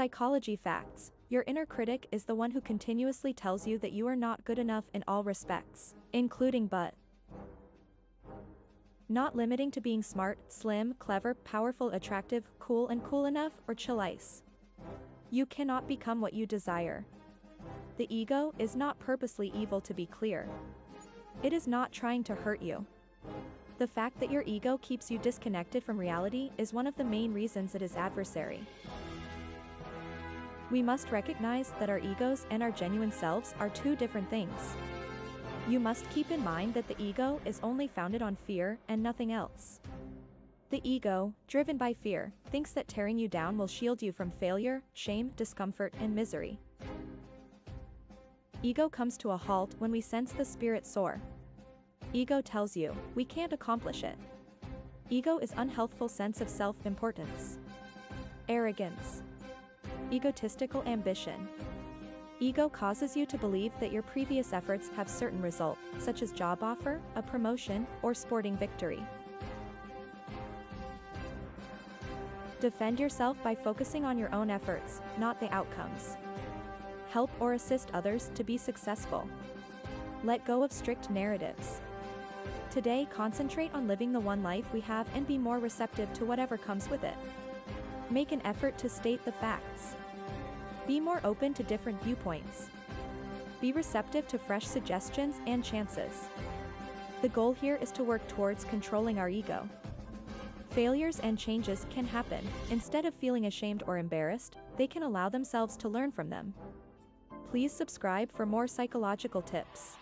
Psychology facts. Your inner critic is the one who continuously tells you that you are not good enough in all respects, including but. Not limiting to being smart, slim, clever, powerful, attractive, cool and cool enough, or chill ice. You cannot become what you desire. The ego is not purposely evil to be clear. It is not trying to hurt you. The fact that your ego keeps you disconnected from reality is one of the main reasons it is adversary. We must recognize that our egos and our genuine selves are two different things. You must keep in mind that the ego is only founded on fear and nothing else. The ego, driven by fear, thinks that tearing you down will shield you from failure, shame, discomfort, and misery. Ego comes to a halt when we sense the spirit soar. Ego tells you, we can't accomplish it. Ego is unhealthful sense of self-importance. Arrogance egotistical ambition. Ego causes you to believe that your previous efforts have certain result, such as job offer, a promotion, or sporting victory. Defend yourself by focusing on your own efforts, not the outcomes. Help or assist others to be successful. Let go of strict narratives. Today concentrate on living the one life we have and be more receptive to whatever comes with it. Make an effort to state the facts. Be more open to different viewpoints. Be receptive to fresh suggestions and chances. The goal here is to work towards controlling our ego. Failures and changes can happen, instead of feeling ashamed or embarrassed, they can allow themselves to learn from them. Please subscribe for more psychological tips.